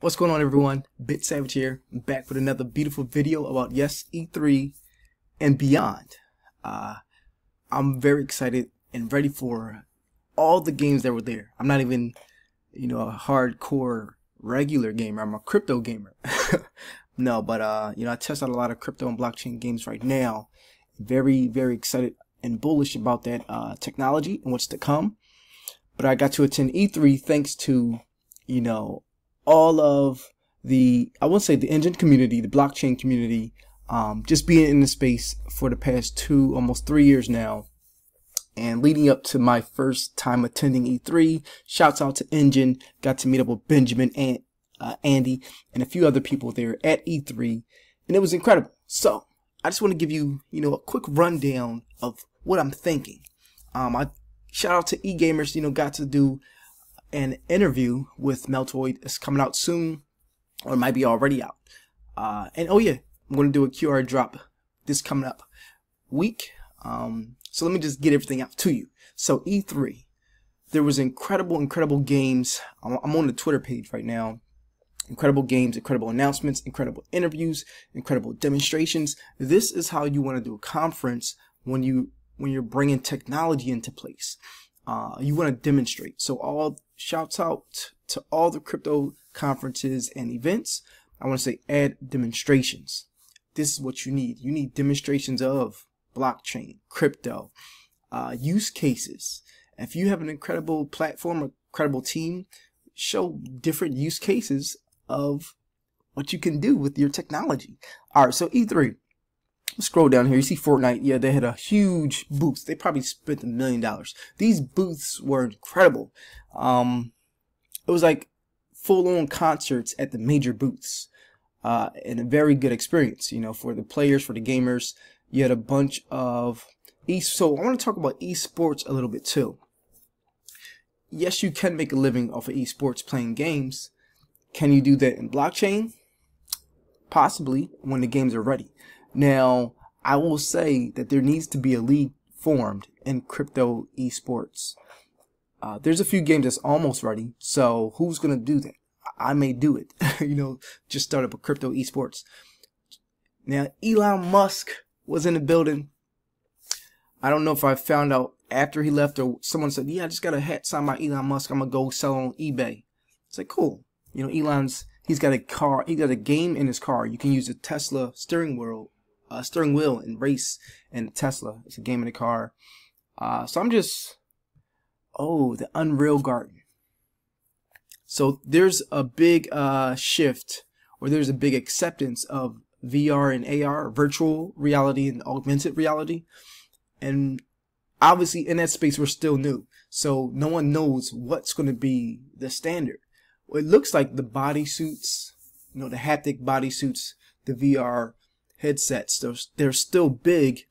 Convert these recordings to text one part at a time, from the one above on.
What's going on everyone? Bit Savage here, back with another beautiful video about yes E3 and beyond. Uh, I'm very excited and ready for all the games that were there. I'm not even, you know, a hardcore regular gamer. I'm a crypto gamer. no, but uh, you know, I test out a lot of crypto and blockchain games right now. Very, very excited and bullish about that uh, technology and what's to come. But I got to attend E3 thanks to, you know, all of the, I won't say the Enjin community, the blockchain community, um, just being in the space for the past two, almost three years now. And leading up to my first time attending E3, shouts out to Enjin, got to meet up with Benjamin and uh, Andy and a few other people there at E3, and it was incredible. So I just want to give you, you know, a quick rundown of what I'm thinking. Um, I shout out to eGamers, you know, got to do an interview with Meltoid. It's coming out soon, or might be already out. Uh, and oh yeah, I'm going to do a QR drop this coming up week. Um, so let me just get everything out to you. So E3, there was incredible, incredible games. I'm on the Twitter page right now. Incredible games, incredible announcements, incredible interviews, incredible demonstrations. This is how you want to do a conference when you when you're bringing technology into place. Uh, you want to demonstrate. So all shouts out to all the crypto conferences and events. I want to say add demonstrations. This is what you need. You need demonstrations of blockchain, crypto, uh, use cases. If you have an incredible platform, a credible team, show different use cases of what you can do with your technology. All right, so E3. Scroll down here, you see Fortnite. Yeah, they had a huge booth. They probably spent a million dollars. These booths were incredible. Um, it was like full-on concerts at the major booths, uh, and a very good experience. You know, for the players, for the gamers. You had a bunch of e. So I want to talk about esports a little bit too. Yes, you can make a living off of esports playing games. Can you do that in blockchain? Possibly when the games are ready. Now, I will say that there needs to be a league formed in crypto esports. Uh, there's a few games that's almost ready, so who's gonna do that? I may do it. you know, just start up a crypto esports. Now, Elon Musk was in the building. I don't know if I found out after he left or someone said, "Yeah, I just got a hat signed by Elon Musk. I'm gonna go sell on eBay." It's like cool. You know, Elon's he's got a car. He got a game in his car. You can use a Tesla steering wheel uh, steering wheel and race and Tesla. It's a game in the car. Uh, so I'm just, oh, the Unreal Garden. So there's a big uh, shift or there's a big acceptance of VR and AR, virtual reality and augmented reality. And obviously in that space, we're still new. So no one knows what's going to be the standard. Well, it looks like the body suits, you know, the haptic body suits, the VR headsets. They're, they're still big,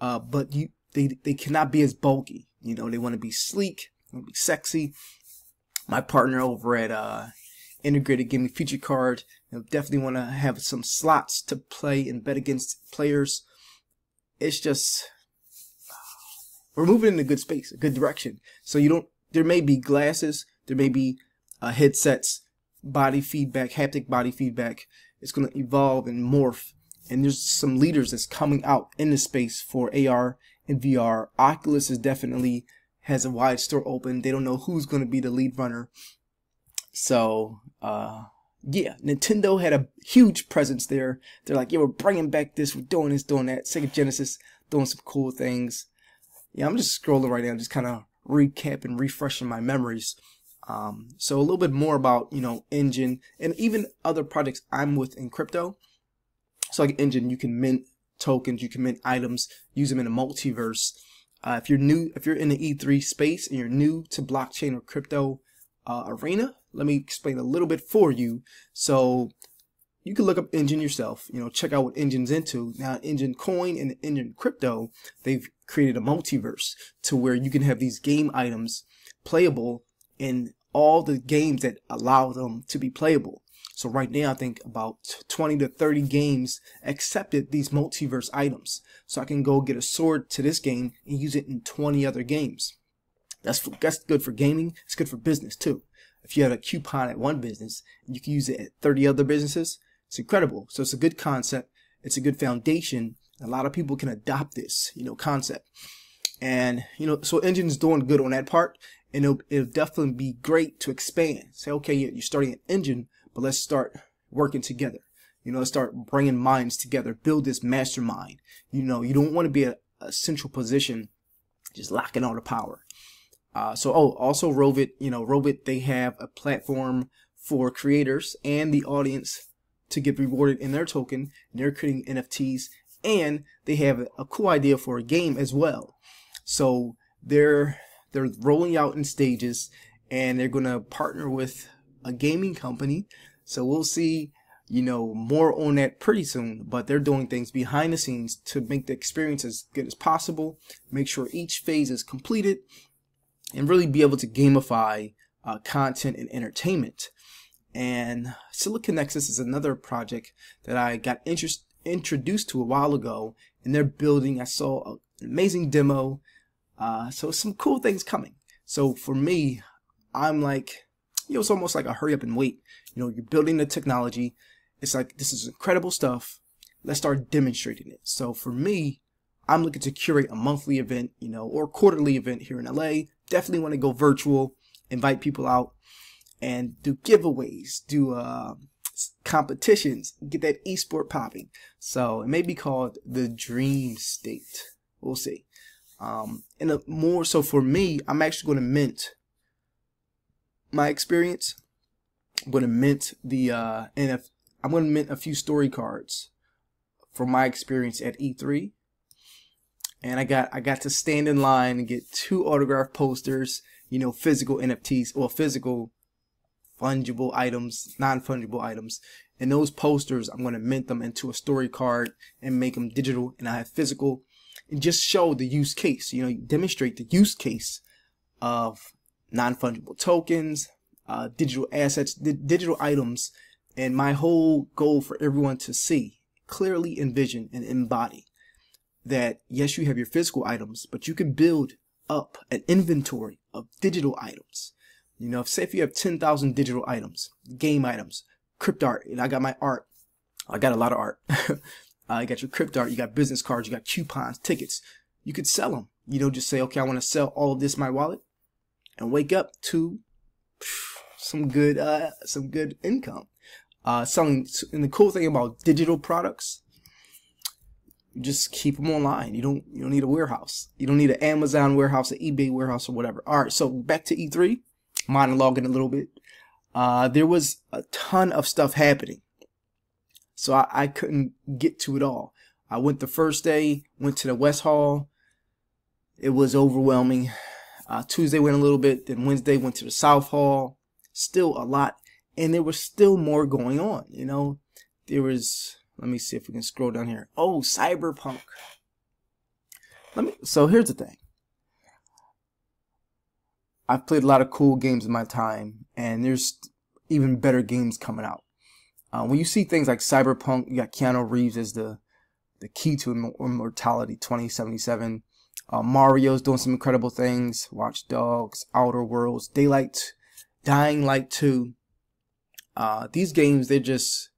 uh, but you they, they cannot be as bulky. You know, they want to be sleek, want to be sexy. My partner over at uh, Integrated Gaming Future Card you know, definitely want to have some slots to play and bet against players. It's just we're moving in a good space, a good direction. So you don't. There may be glasses, there may be uh, headsets, body feedback, haptic body feedback. It's going to evolve and morph and there's some leaders that's coming out in the space for AR and VR. Oculus is definitely has a wide store open. They don't know who's going to be the lead runner. So, uh, yeah, Nintendo had a huge presence there. They're like, yeah, we're bringing back this, we're doing this, doing that. Sega Genesis doing some cool things. Yeah, I'm just scrolling right now, just kind of recapping, and refreshing my memories. Um, so a little bit more about, you know, Enjin and even other projects I'm with in crypto. So like Enjin, you can mint tokens, you can mint items, use them in a multiverse. Uh, if you're new, if you're in the E3 space and you're new to blockchain or crypto uh, arena, let me explain a little bit for you. So you can look up Enjin yourself, you know, check out what Enjin's into. Now, Enjin Coin and Enjin Crypto, they've created a multiverse to where you can have these game items playable in all the games that allow them to be playable. So right now, I think about 20 to 30 games accepted these multiverse items. So I can go get a sword to this game and use it in 20 other games. That's, that's good for gaming. It's good for business too. if you have a coupon at one business, and you can use it at 30 other businesses. It's incredible. So it's a good concept. It's a good foundation. A lot of people can adopt this, you know, concept. And, you know, so Enjin's doing good on that part. And it'll, it'll definitely be great to expand. Say, okay, you're starting an engine, but let's start working together. You know, let's start bringing minds together, build this mastermind. You know, you don't want to be a, a central position just locking all the power. Uh, so, oh, also Rhovit, you know, Rhovit, they have a platform for creators and the audience to get rewarded in their token. They're creating NFTs and they have a cool idea for a game as well. So they're they're rolling out in stages and they're going to partner with a gaming company. So we'll see, you know, more on that pretty soon, but they're doing things behind the scenes to make the experience as good as possible, make sure each phase is completed and really be able to gamify uh, content and entertainment. And Silicon Nexus is another project that I got interest, introduced to a while ago, and they're building. I saw an amazing demo, uh, so some cool things coming. So for me, I'm like, know, it's almost like a hurry up and wait. You know, you're building the technology. It's like this is incredible stuff. Let's start demonstrating it. So for me, I'm looking to curate a monthly event, you know, or quarterly event here in LA definitely want to go virtual, invite people out, and do giveaways, do uh, competitions, get that esport popping. So it may be called the dream state. We'll see. Um, and a, more so for me, I'm actually going to mint my experience. I'm to mint the uh. I'm to mint a few story cards from my experience at E3 and I got I got to stand in line and get two autograph posters, you know, physical NFTs or physical fungible items, non-fungible items. And those posters, I'm going to mint them into a story card and make them digital. And I have physical and just show the use case, you know, demonstrate the use case of non-fungible tokens, uh, digital assets, digital items. And my whole goal for everyone to see, clearly envision and embody that yes, you have your physical items, but you can build up an inventory of digital items. You know, if, say if you have 10,000 digital items, game items, crypt art, and I got my art. I got a lot of art. uh, got your crypt art, you got business cards, you got coupons, tickets. You could sell them. You know, just say, okay, I want to sell all of this my wallet and wake up to some good, uh, some good income. Uh, selling, and the cool thing about digital products you just keep them online. You don't you don't need a warehouse. You don't need an Amazon warehouse, an eBay warehouse, or whatever. All right, so back to E3, monologuing a little bit. Uh, there was a ton of stuff happening, so I, I couldn't get to it all. I went the first day, went to the West Hall. It was overwhelming. Uh, Tuesday went a little bit, then Wednesday went to the South Hall. Still a lot, and there was still more going on. You know, there was let me see if we can scroll down here. Oh, Cyberpunk. Let me. So here's the thing. I've played a lot of cool games in my time, and there's even better games coming out. Uh, when you see things like Cyberpunk, you got Keanu Reeves as the the key to immortality 2077. Uh, Mario's doing some incredible things. Watch Dogs, Outer Worlds, Daylight, Dying Light 2. Uh, these games, they're just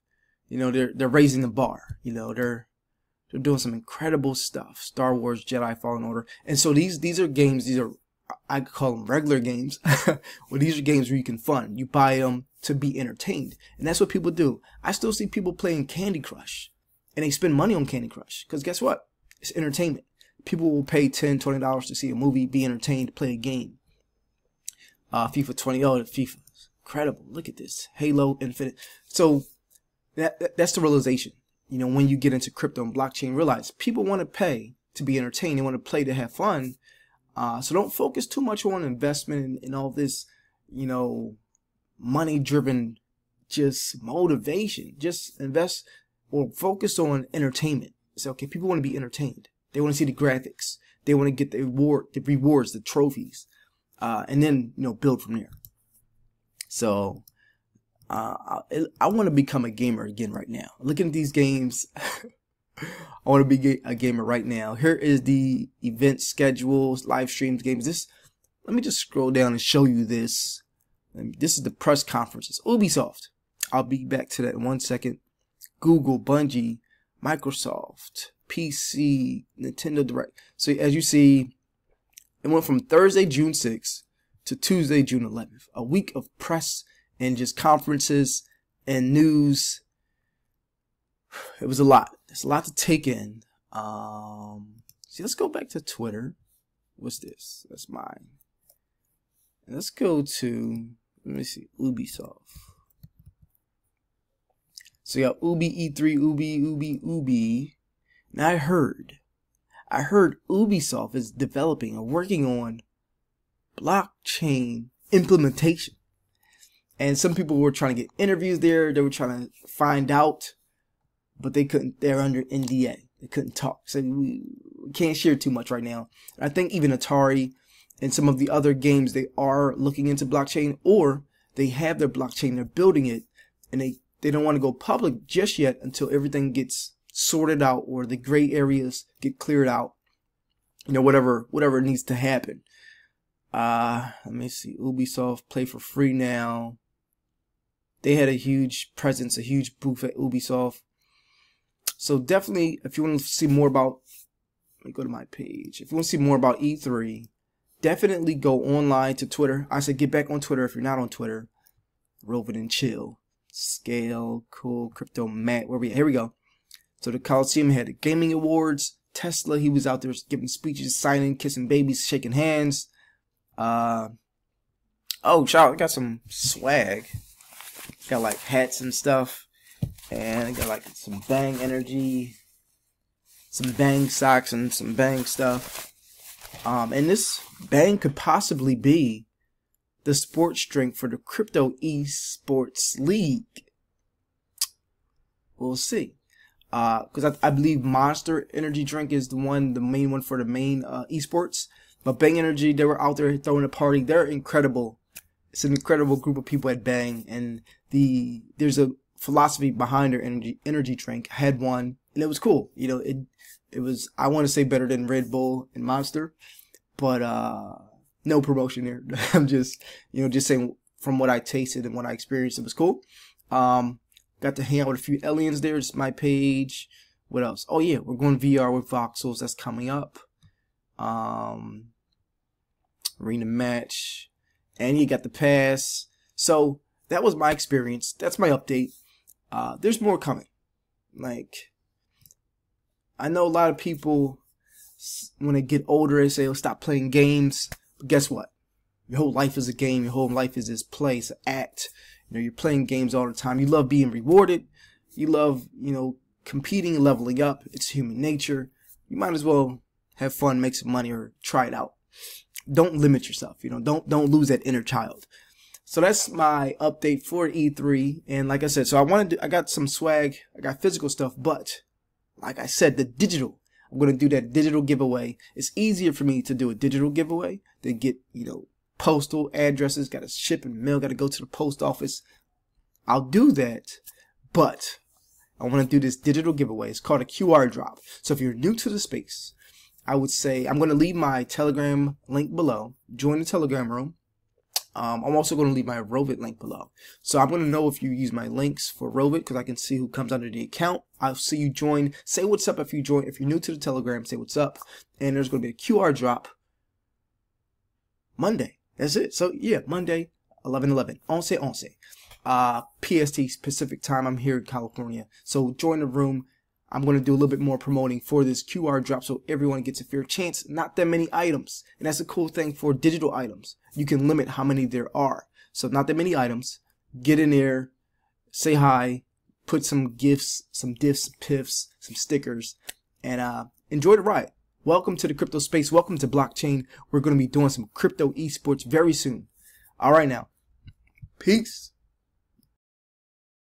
you know, they're they're raising the bar. You know, they're they're doing some incredible stuff. Star Wars Jedi Fallen Order. And so these these are games, these are I call them regular games. well, these are games where you can fund. You buy them to be entertained. And that's what people do. I still see people playing Candy Crush and they spend money on Candy Crush because guess what? It's entertainment. People will pay $10, $20 to see a movie, be entertained, play a game. Uh, FIFA 20, oh, FIFA. Incredible. Look at this. Halo Infinite. So that, that that's the realization. You know, when you get into crypto and blockchain, realize people want to pay to be entertained. They want to play to have fun. Uh, so don't focus too much on investment and, and all this, you know, money driven just motivation. Just invest or focus on entertainment. Say, okay, people want to be entertained. They want to see the graphics. They want to get the reward, the rewards, the trophies, uh, and then you know build from there. So uh, I, I want to become a gamer again right now. Looking at these games, I want to be a gamer right now. Here is the event schedules, live streams, games. This, let me just scroll down and show you this. this is the press conferences. Ubisoft. I'll be back to that in one second. Google, Bungie, Microsoft, PC, Nintendo Direct. So as you see, it went from Thursday, June 6th to Tuesday, June 11th. A week of press and just conferences and news. It was a lot. There's a lot to take in. Um, see, let's go back to Twitter. What's this? That's mine. And let's go to, let me see, Ubisoft. So you got Ubi E3, Ubi, Ubi, Ubi. And I heard, I heard Ubisoft is developing or working on blockchain implementation. And some people were trying to get interviews there. They were trying to find out, but they couldn't. They're under NDA. They couldn't talk. So we can't share too much right now. I think even Atari and some of the other games, they are looking into blockchain or they have their blockchain. They're building it and they, they don't want to go public just yet until everything gets sorted out or the gray areas get cleared out. You know, whatever, whatever needs to happen. Uh, let me see. Ubisoft play for free now. They had a huge presence, a huge booth at Ubisoft. So definitely, if you want to see more about, let me go to my page. If you want to see more about E3, definitely go online to Twitter. I said get back on Twitter if you're not on Twitter. Rovin and chill. Scale, cool, crypto, Matt. Where we? Here we go. So the Coliseum had the gaming awards. Tesla, he was out there giving speeches, signing, kissing babies, shaking hands. Uh, oh, shout! I got some swag. Got like hats and stuff. And I got like some Bang Energy, some Bang socks, and some Bang stuff. Um, and this Bang could possibly be the sports drink for the Crypto Esports League. We'll see. Because uh, I, I, believe Monster Energy Drink is the one, the main one for the main uh, esports. But Bang Energy, they were out there throwing a party. They're incredible. It's an incredible group of people at Bang, and the there's a philosophy behind their energy energy drink. I had one, and it was cool. You know, it it was I want to say better than Red Bull and Monster, but uh, no promotion here. I'm just you know just saying from what I tasted and what I experienced, it was cool. Um, got to hang out with a few aliens there. It's my page. What else? Oh yeah, we're going VR with Voxels. That's coming up. Um, arena match, and you got the pass. So that was my experience. That's my update. Uh, there's more coming. Like, I know a lot of people, when they get older, they say, oh, stop playing games. But guess what? Your whole life is a game. Your whole life is this play, it's an act. You know, you're playing games all the time. You love being rewarded. You love, you know, competing and leveling up. It's human nature. You might as well have fun, make some money, or try it out. Don't limit yourself. You know, don't don't lose that inner child. So that's my update for E3. And like I said, so I wanted to, I got some swag, I got physical stuff, but like I said, the digital, I'm going to do that digital giveaway. It's easier for me to do a digital giveaway than get, you know, postal addresses, got to ship and mail, got to go to the post office. I'll do that, but I want to do this digital giveaway. It's called a QR drop. So if you're new to the space, I would say I'm going to leave my Telegram link below. Join the Telegram room. Um, I'm also going to leave my Rhovit link below. So I'm going to know if you use my links for Rhovit because I can see who comes under the account. I'll see you join. Say what's up if you join. If you're new to the Telegram, say what's up. And there's going to be a QR drop Monday. That's it. So yeah, Monday, 11 11. Once, once. Uh, PST Pacific time. I'm here in California. So join the room. I'm going to do a little bit more promoting for this QR drop so everyone gets a fair chance. Not that many items. And that's a cool thing for digital items. You can limit how many there are. So not that many items. Get in there, say hi, put some gifts, some diffs, piffs, some stickers, and uh, enjoy the ride. Welcome to the crypto space. Welcome to blockchain. We're going to be doing some crypto esports very soon. All right now. Peace.